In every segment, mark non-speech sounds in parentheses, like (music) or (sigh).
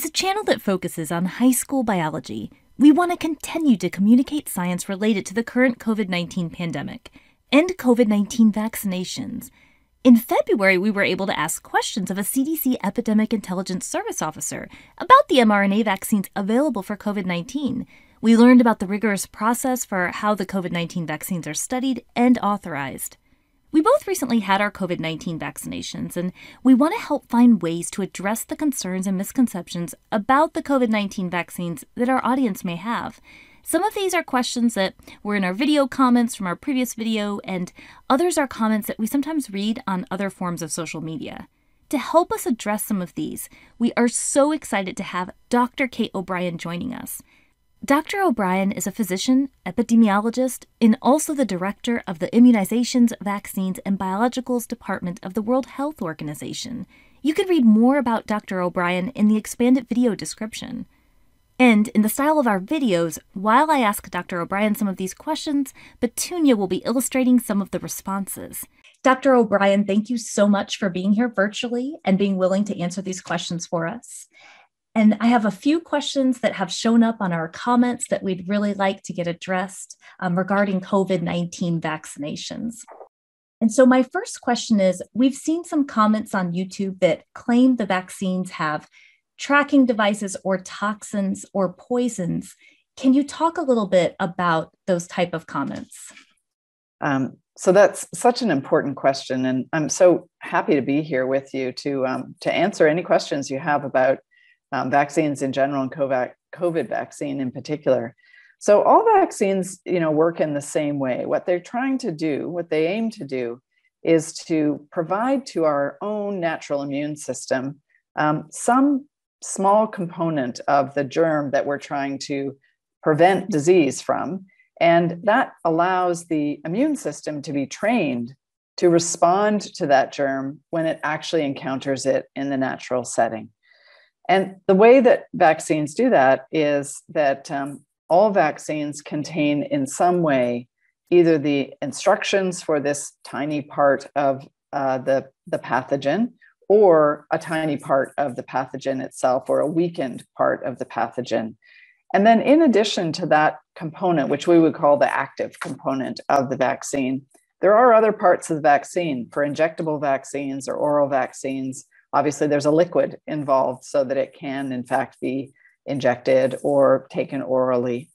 is a channel that focuses on high school biology. We want to continue to communicate science related to the current COVID 19 pandemic and COVID 19 vaccinations. In February, we were able to ask questions of a CDC Epidemic Intelligence Service officer about the mRNA vaccines available for COVID 19. We learned about the rigorous process for how the COVID 19 vaccines are studied and authorized. We both recently had our COVID 19 vaccinations, and we want to help find ways to address the concerns and misconceptions about the COVID 19 vaccines that our audience may have. Some of these are questions that were in our video comments from our previous video, and others are comments that we sometimes read on other forms of social media. To help us address some of these, we are so excited to have Dr. Kate O'Brien joining us. Dr. O'Brien is a physician, epidemiologist, and also the director of the Immunizations, Vaccines, and Biologicals Department of the World Health Organization. You can read more about Dr. O'Brien in the expanded video description. And in the style of our videos, while I ask Dr. O'Brien some of these questions, Petunia will be illustrating some of the responses. Dr. O'Brien, thank you so much for being here virtually and being willing to answer these questions for us. And I have a few questions that have shown up on our comments that we'd really like to get addressed um, regarding COVID 19 vaccinations. And so, my first question is We've seen some comments on YouTube that claim the vaccines have tracking devices or toxins or poisons. Can you talk a little bit about those type of comments? Um, so that's such an important question, and I'm so happy to be here with you to um, to answer any questions you have about um, vaccines in general and COVID, vaccine in particular. So all vaccines, you know, work in the same way. What they're trying to do, what they aim to do, is to provide to our own natural immune system um, some small component of the germ that we're trying to prevent disease from. And that allows the immune system to be trained to respond to that germ when it actually encounters it in the natural setting. And the way that vaccines do that is that um, all vaccines contain, in some way, either the instructions for this tiny part of uh, the, the pathogen or a tiny part of the pathogen itself or a weakened part of the pathogen. And then, in addition to that component, which we would call the active component of the vaccine, there are other parts of the vaccine for injectable vaccines or oral vaccines Obviously, there's a liquid involved so that it can, in fact, be injected or taken orally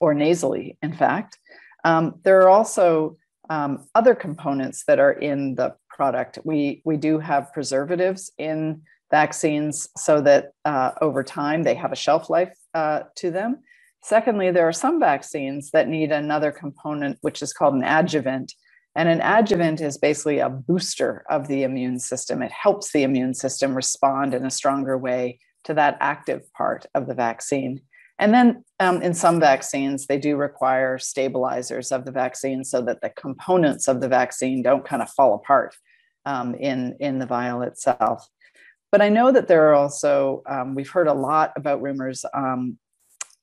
or nasally, in fact. Um, there are also um, other components that are in the product. We, we do have preservatives in vaccines so that uh, over time they have a shelf life uh, to them. Secondly, there are some vaccines that need another component, which is called an adjuvant, and an adjuvant is basically a booster of the immune system. It helps the immune system respond in a stronger way to that active part of the vaccine. And then um, in some vaccines, they do require stabilizers of the vaccine so that the components of the vaccine don't kind of fall apart um, in, in the vial itself. But I know that there are also, um, we've heard a lot about rumors um,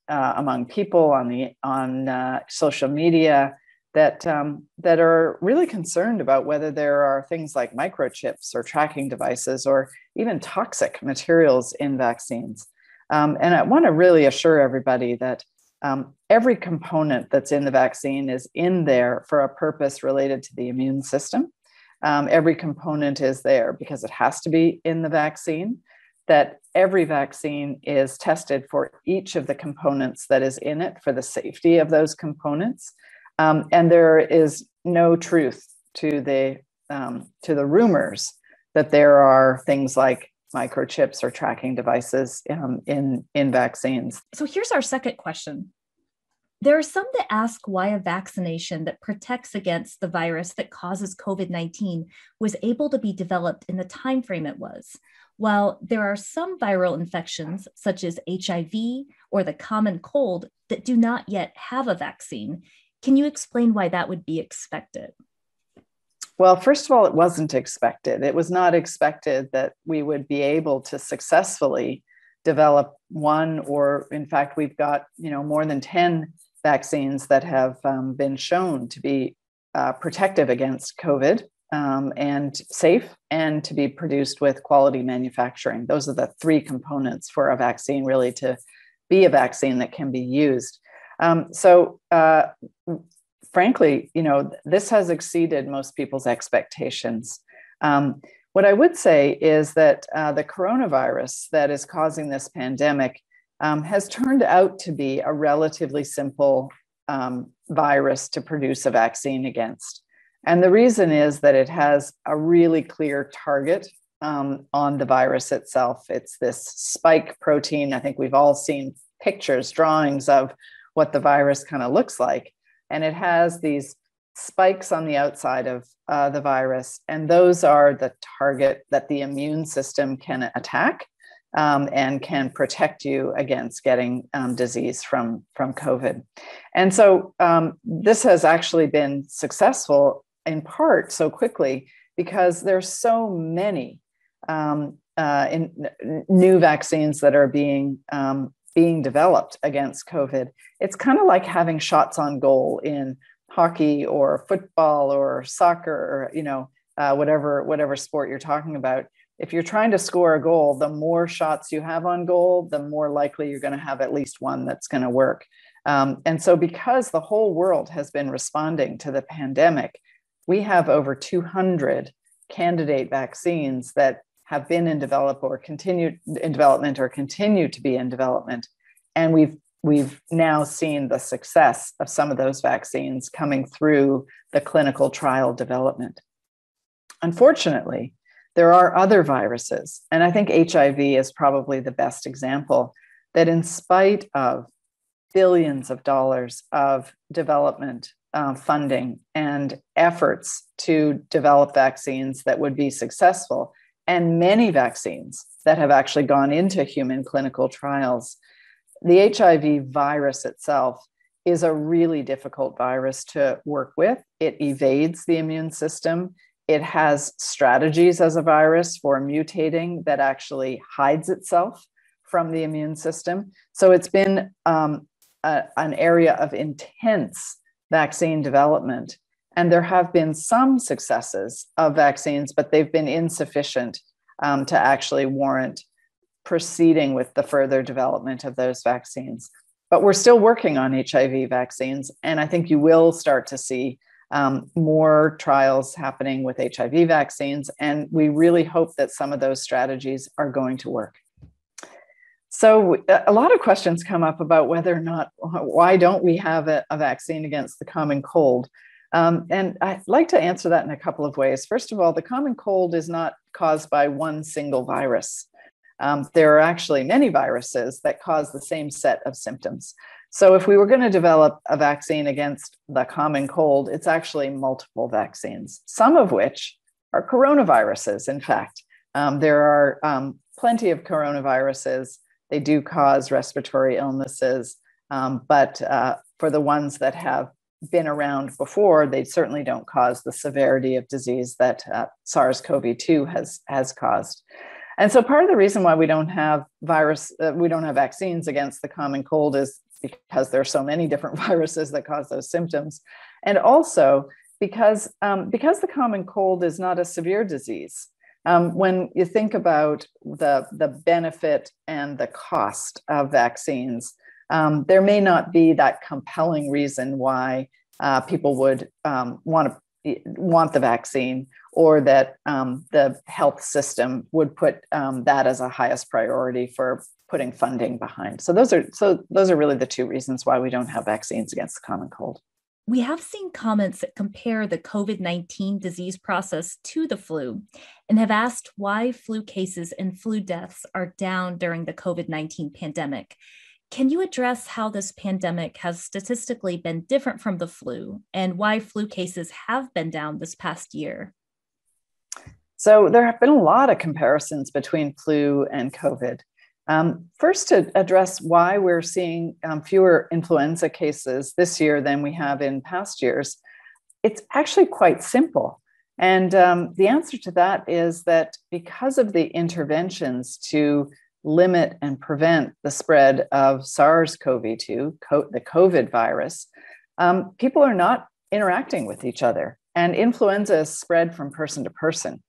uh, among people on, the, on uh, social media that um, that are really concerned about whether there are things like microchips or tracking devices or even toxic materials in vaccines. Um, and I want to really assure everybody that um, every component that's in the vaccine is in there for a purpose related to the immune system. Um, every component is there because it has to be in the vaccine. That every vaccine is tested for each of the components that is in it for the safety of those components. Um, and there is no truth to the um, to the rumors that there are things like microchips or tracking devices um, in in vaccines. So here's our second question. There are some that ask why a vaccination that protects against the virus that causes COVID-19 was able to be developed in the time frame it was. While there are some viral infections, such as HIV or the common cold, that do not yet have a vaccine, can you explain why that would be expected? Well, first of all, it wasn't expected. It was not expected that we would be able to successfully develop one, or in fact, we've got you know more than ten vaccines that have um, been shown to be uh, protective against COVID um, and safe and to be produced with quality manufacturing. Those are the three components for a vaccine, really, to be a vaccine that can be used. Um, so, uh, frankly, you know, this has exceeded most people's expectations. Um, what I would say is that uh, the coronavirus that is causing this pandemic um, has turned out to be a relatively simple um, virus to produce a vaccine against. And the reason is that it has a really clear target um, on the virus itself. It's this spike protein. I think we've all seen pictures, drawings of what the virus kind of looks like. And it has these spikes on the outside of uh, the virus, and those are the target that the immune system can attack um, and can protect you against getting um, disease from, from COVID. And so um, this has actually been successful in part so quickly because there's so many um, uh, in, new vaccines that are being um, being developed against COVID. It's kind of like having shots on goal in hockey or football or soccer or you know uh, whatever whatever sport you're talking about. If you're trying to score a goal, the more shots you have on goal, the more likely you're going to have at least one that's going to work. Um, and so, because the whole world has been responding to the pandemic, we have over 200 candidate vaccines that have been in develop or continued in development or continue to be in development. And we've we've now seen the success of some of those vaccines coming through the clinical trial development. Unfortunately, there are other viruses, and I think HIV is probably the best example that, in spite of billions of dollars of development uh, funding and efforts to develop vaccines that would be successful, and many vaccines that have actually gone into human clinical trials. The HIV virus itself is a really difficult virus to work with. It evades the immune system. It has strategies as a virus for mutating that actually hides itself from the immune system. So it's been um, a, an area of intense vaccine development. And there have been some successes of vaccines, but they've been insufficient um, to actually warrant proceeding with the further development of those vaccines. But we're still working on HIV vaccines, and I think you will start to see um, more trials happening with HIV vaccines. And we really hope that some of those strategies are going to work. So a lot of questions come up about whether or not why don't we have a, a vaccine against the common cold? Um, and I'd like to answer that in a couple of ways. First of all, the common cold is not caused by one single virus. Um, there are actually many viruses that cause the same set of symptoms. So, if we were going to develop a vaccine against the common cold, it's actually multiple vaccines, some of which are coronaviruses, in fact. Um, there are um, plenty of coronaviruses they do cause respiratory illnesses, um, but uh, for the ones that have been around before, they certainly don't cause the severity of disease that uh, SARS-CoV-2 has has caused. And so, part of the reason why we don't have virus, uh, we don't have vaccines against the common cold is because there are so many different (laughs) viruses that cause those symptoms, and also because um, because the common cold is not a severe disease. Um, when you think about the, the benefit and the cost of vaccines, um, there may not be that compelling reason why uh, people would um, want to want the vaccine or that um, the health system would put um, that as a highest priority for putting funding behind. So those are so those are really the two reasons why we don't have vaccines against the common cold we have seen comments that compare the COVID 19 disease process to the flu and have asked why flu cases and flu deaths are down during the COVID 19 pandemic. Can you address how this pandemic has statistically been different from the flu and why flu cases have been down this past year? So, there have been a lot of comparisons between flu and COVID. Um, first, to address why we're seeing um, fewer influenza cases this year than we have in past years, it's actually quite simple. And um, the answer to that is that because of the interventions to limit and prevent the spread of SARS CoV 2, the COVID virus, um, people are not interacting with each other. and influenza is spread from person to person.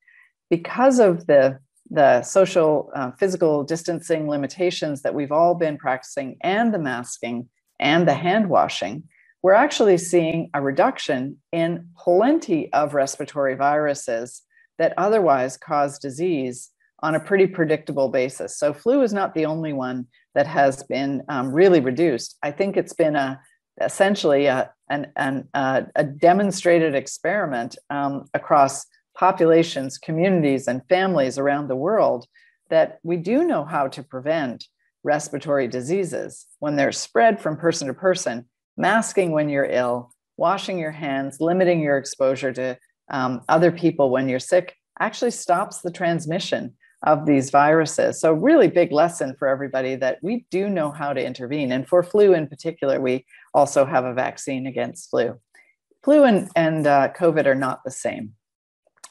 Because of the, the social, uh, physical distancing limitations that we've all been practicing, and the masking and the hand washing, we're actually seeing a reduction in plenty of respiratory viruses that otherwise cause disease on a pretty predictable basis. So, flu is not the only one that has been um, really reduced. I think it's been a essentially a, an, an, a demonstrated experiment um, across populations, communities, and families around the world that we do know how to prevent respiratory diseases when they're spread from person to person, masking when you're ill, washing your hands, limiting your exposure to um, other people when you're sick actually stops the transmission of these viruses. So, really big lesson for everybody that we do know how to intervene. And for flu in particular, we also have a vaccine against flu. Flu and, and uh, COVID are not the same.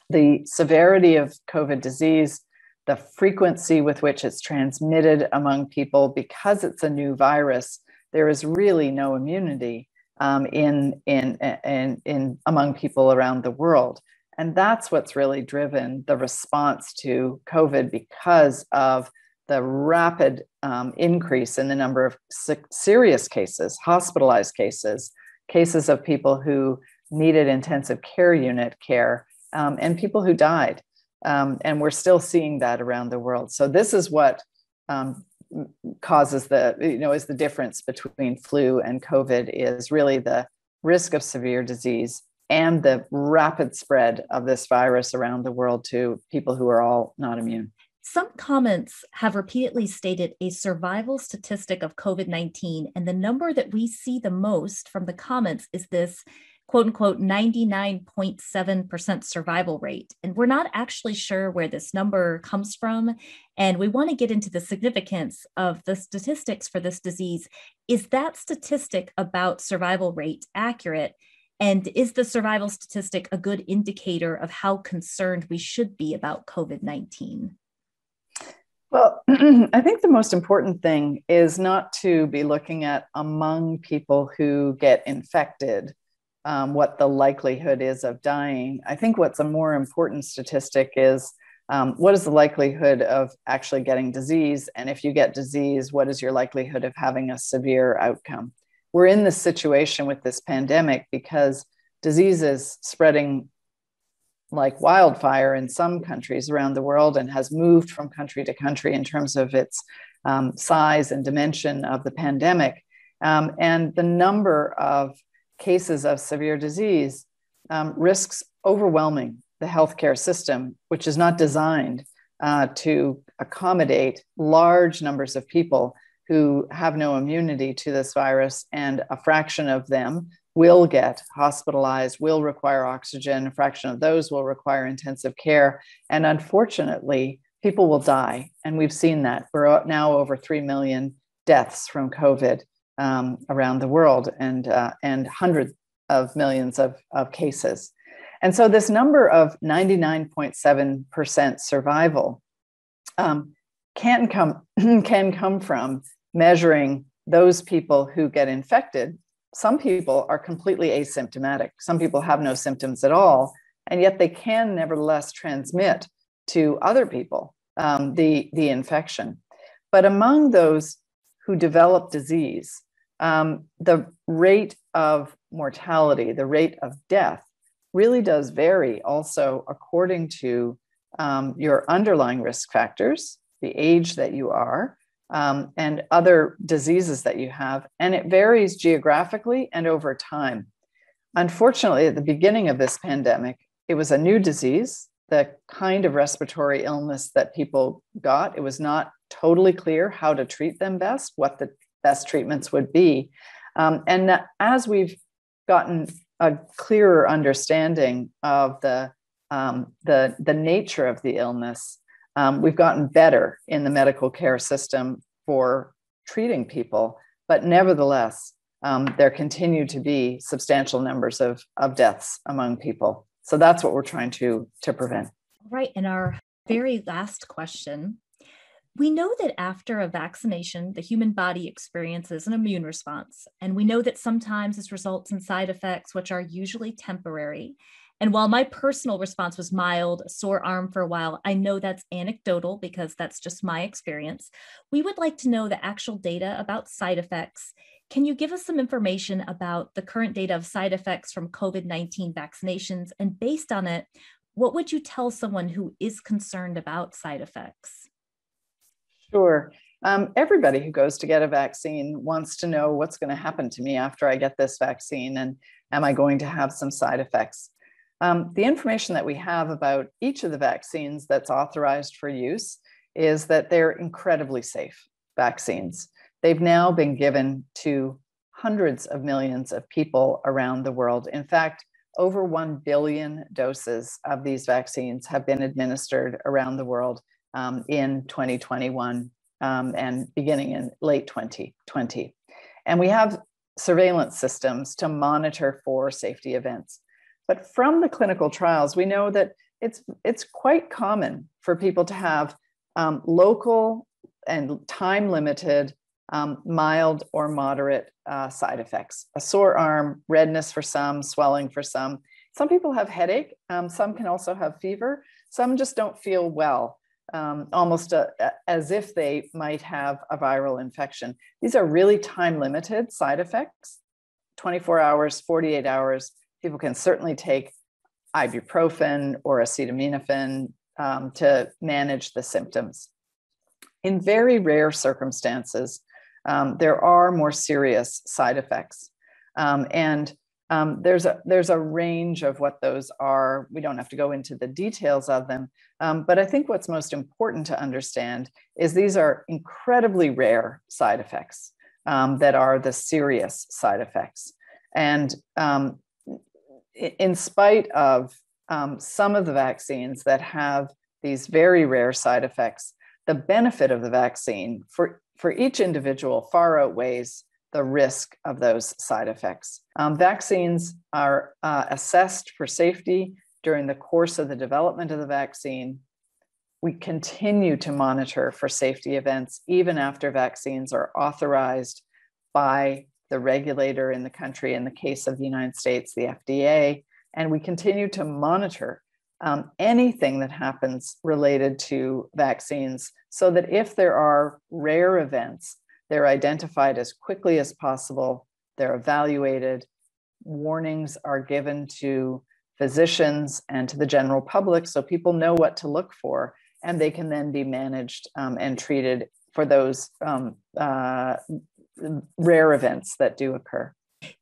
The severity of COVID disease, the frequency with which it's transmitted among people, because it's a new virus, there is really no immunity um, in, in, in, in among people around the world. And that's what's really driven the response to COVID because of the rapid um, increase in the number of serious cases, hospitalized cases, cases of people who needed intensive care unit care, um, and people who died. Um, and we're still seeing that around the world. So this is what um, causes the, you know, is the difference between flu and COVID is really the risk of severe disease and the rapid spread of this virus around the world to people who are all not immune. Some comments have repeatedly stated a survival statistic of COVID 19, and the number that we see the most from the comments is this quote unquote 99.7% survival rate. And we're not actually sure where this number comes from. And we want to get into the significance of the statistics for this disease. Is that statistic about survival rate accurate? And is the survival statistic a good indicator of how concerned we should be about COVID 19? Well, (clears throat) I think the most important thing is not to be looking at among people who get infected um, what the likelihood is of dying. I think what's a more important statistic is um, what is the likelihood of actually getting disease? And if you get disease, what is your likelihood of having a severe outcome? We're in this situation with this pandemic because disease is spreading like wildfire in some countries around the world and has moved from country to country in terms of its um, size and dimension of the pandemic. Um, and the number of cases of severe disease um, risks overwhelming the healthcare system, which is not designed uh, to accommodate large numbers of people who have no immunity to this virus, and a fraction of them will get hospitalized, will require oxygen, a fraction of those will require intensive care. And unfortunately, people will die. And we've seen that. We're now over 3 million deaths from COVID um, around the world and, uh, and hundreds of millions of, of cases. And so, this number of 99.7% survival um, can come, (clears throat) can come from measuring those people who get infected, some people are completely asymptomatic. Some people have no symptoms at all, and yet they can nevertheless transmit to other people um, the, the infection. But among those who develop disease, um, the rate of mortality, the rate of death, really does vary also according to um, your underlying risk factors, the age that you are, um, and other diseases that you have. And it varies geographically and over time. Unfortunately, at the beginning of this pandemic, it was a new disease, the kind of respiratory illness that people got. It was not totally clear how to treat them best, what the best treatments would be. Um, and as we've gotten a clearer understanding of the, um, the, the nature of the illness, um, we've gotten better in the medical care system for treating people, but nevertheless, um, there continue to be substantial numbers of, of deaths among people. So that's what we're trying to, to prevent. Right. And our very last question we know that after a vaccination, the human body experiences an immune response. And we know that sometimes this results in side effects, which are usually temporary. And while my personal response was mild, sore arm for a while, I know that's anecdotal because that's just my experience. We would like to know the actual data about side effects. Can you give us some information about the current data of side effects from COVID 19 vaccinations? And based on it, what would you tell someone who is concerned about side effects? Sure. Um, everybody who goes to get a vaccine wants to know what's going to happen to me after I get this vaccine and am I going to have some side effects? Um, the information that we have about each of the vaccines that's authorized for use is that they're incredibly safe vaccines. They've now been given to hundreds of millions of people around the world. In fact, over 1 billion doses of these vaccines have been administered around the world um, in 2021 um, and beginning in late 2020. And we have surveillance systems to monitor for safety events. But from the clinical trials, we know that it's, it's quite common for people to have um, local and time limited um, mild or moderate uh, side effects a sore arm, redness for some, swelling for some. Some people have headache, um, some can also have fever, some just don't feel well um, almost a, a, as if they might have a viral infection. These are really time limited side effects 24 hours, 48 hours. People can certainly take ibuprofen or acetaminophen um, to manage the symptoms. In very rare circumstances, um, there are more serious side effects. Um, and um, there's a there's a range of what those are. We don't have to go into the details of them, um, but I think what's most important to understand is these are incredibly rare side effects um, that are the serious side effects. And um, in spite of um, some of the vaccines that have these very rare side effects, the benefit of the vaccine for for each individual far outweighs the risk of those side effects. Um, vaccines are uh, assessed for safety during the course of the development of the vaccine. We continue to monitor for safety events even after vaccines are authorized by the regulator in the country, in the case of the United States, the FDA. And we continue to monitor um, anything that happens related to vaccines so that if there are rare events they're identified as quickly as possible, they're evaluated, warnings are given to physicians and to the general public so people know what to look for, and they can then be managed um, and treated for those um, uh, rare events that do occur.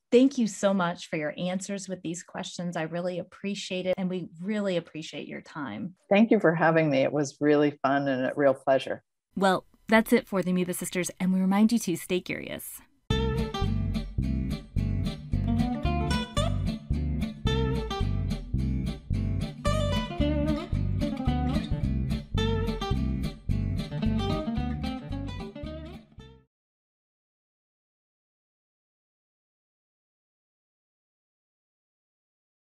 Thank you so much for your answers with these questions. I really appreciate it, and we really appreciate your time. Thank you for having me. It was really fun and a real pleasure. Well, that's it for the Amoeba Sisters, and we remind you to stay curious.